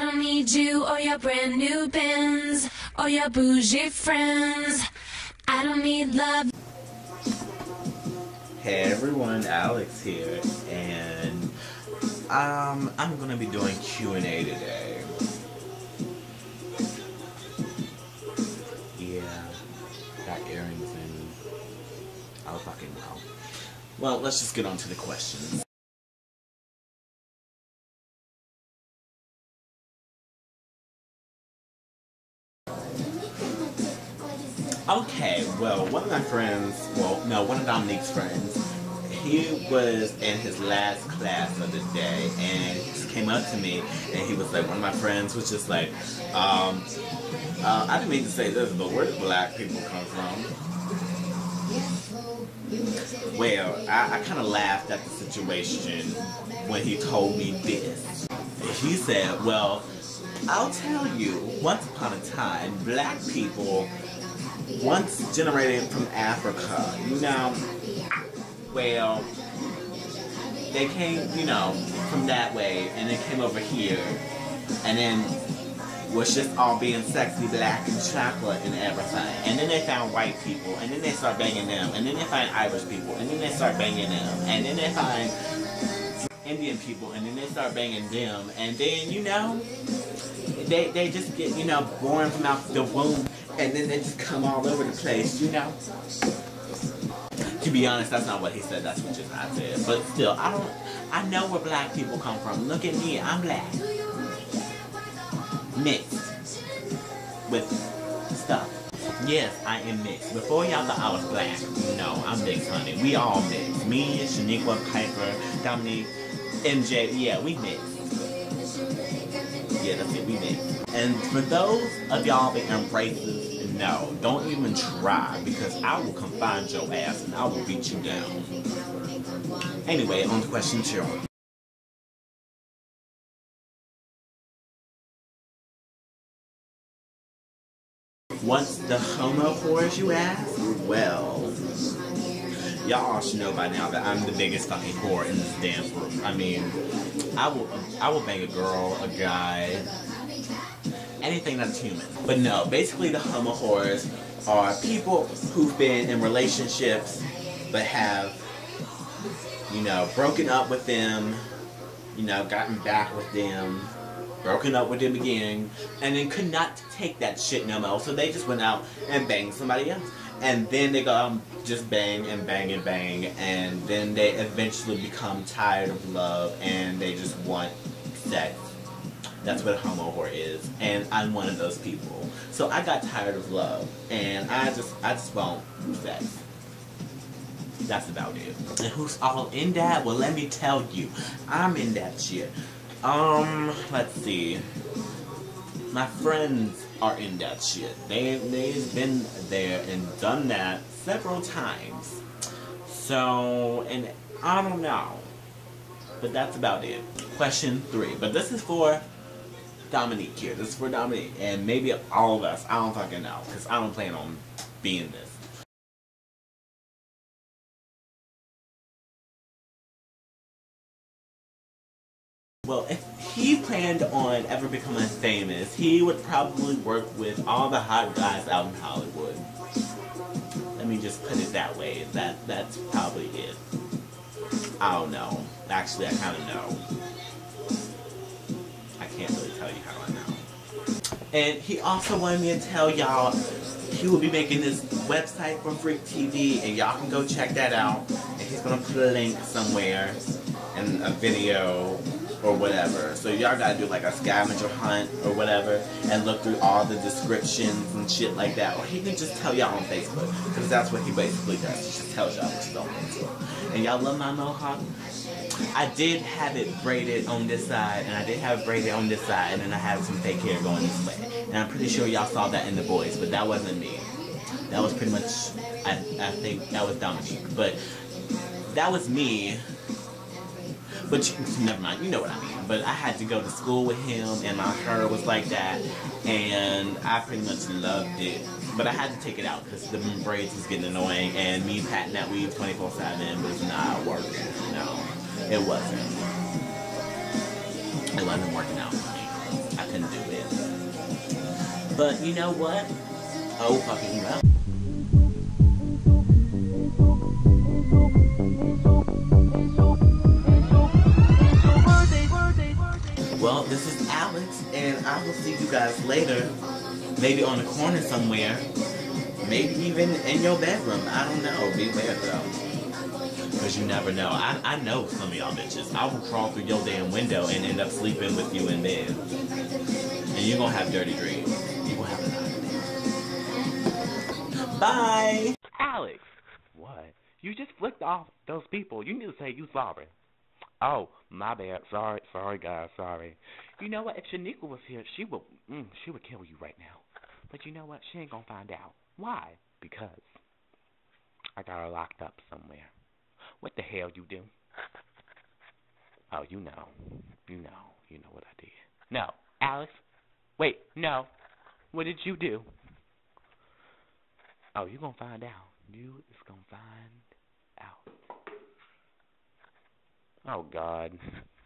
don't need you or your brand new Benz or your bougie friends. I don't need love. Hey everyone, Alex here, and um, I'm gonna be doing Q and A today. Yeah, got earrings in. I'll fucking know. Well, let's just get on to the questions. Okay, well, one of my friends, well, no, one of Dominique's friends, he was in his last class of the day, and he just came up to me, and he was like, one of my friends was just like, um, uh, I didn't mean to say this, but where do black people come from? Well, I, I kind of laughed at the situation when he told me this. He said, well, I'll tell you, once upon a time, black people once generated from Africa, you know, well, they came, you know, from that way, and then came over here, and then was just all being sexy, black, and chocolate and everything. And then they found white people, and then they start banging them, and then they find Irish people, and then they start banging them, and then they find Indian people, and then they start banging them, and then, you know, they, they just get, you know, born from out the womb and then they just come all over the place, you know? To be honest, that's not what he said, that's what just I said. But still, I don't, I know where black people come from. Look at me, I'm black. Mixed. With stuff. Yes, I am mixed. Before y'all thought I was black, no, I'm mixed, honey. We all mixed. Me, Shaniqua, Piper, Dominique, MJ, yeah, we mixed. And for those of y'all that embraces no, don't even try because I will come find your ass and I will beat you down. Anyway, on to question two. What's the homo whores you ask? Well, y'all all should know by now that I'm the biggest fucking whore in this damn group. I mean, I will, I will bang a girl, a guy, anything that's human. But no, basically the homo whores are people who've been in relationships but have, you know, broken up with them, you know, gotten back with them, broken up with them again, and then could not take that shit no more. So they just went out and banged somebody else. And then they go um, just bang and bang and bang, and then they eventually become tired of love and they just want sex that's what a homo whore is, and I'm one of those people. So I got tired of love, and I just I just want sex. That's about it. And who's all in that? Well, let me tell you, I'm in that shit. Um, let's see. My friends are in that shit. They they've been there and done that several times. So, and I don't know. But that's about it. Question three. But this is for Dominique here. This is for Dominique. And maybe all of us. I don't fucking know. Because I don't plan on being this. Well, if he planned on ever becoming famous, he would probably work with all the hot guys out in Hollywood. Let me just put it that way. That That's probably it. I don't know. Actually, I kind of know I can't really tell you how I know. And he also wanted me to tell y'all he will be making this website for Freak TV, and y'all can go check that out. And he's gonna put a link somewhere in a video or whatever. So y'all gotta do like a scavenger hunt or whatever and look through all the descriptions and shit like that. Or he can just tell y'all on Facebook because that's what he basically does. He just tells y'all what you don't want And y'all love my mohawk? I did have it braided on this side, and I did have it braided on this side, and then I had some fake hair going this way. And I'm pretty sure y'all saw that in the boys, but that wasn't me. That was pretty much, I, I think that was Dominique. But that was me. But you, never mind, you know what I mean. But I had to go to school with him, and my hair was like that, and I pretty much loved it. But I had to take it out because the braids was getting annoying, and me patting that weave 24/7 was not working. No. It wasn't. It wasn't working out for me. I couldn't do it. But you know what? Oh fucking. Well, guys later. Maybe on the corner somewhere. Maybe even in your bedroom. I don't know. Beware though. Because you never know. I, I know some of y'all bitches. I will crawl through your damn window and end up sleeping with you in bed. And you're going to have dirty dreams. You will have a nightmare. Bye! Alex! What? You just flicked off those people. You need to say you sorry. Oh, my bad. Sorry, sorry, guys. Sorry. You know what? If Shaniqua was here, she would, mm, she would kill you right now. But you know what? She ain't gonna find out. Why? Because I got her locked up somewhere. What the hell you do? Oh, you know. You know. You know what I did. No. Alex? Wait, no. What did you do? Oh, you gonna find out. You is gonna find out. Oh God.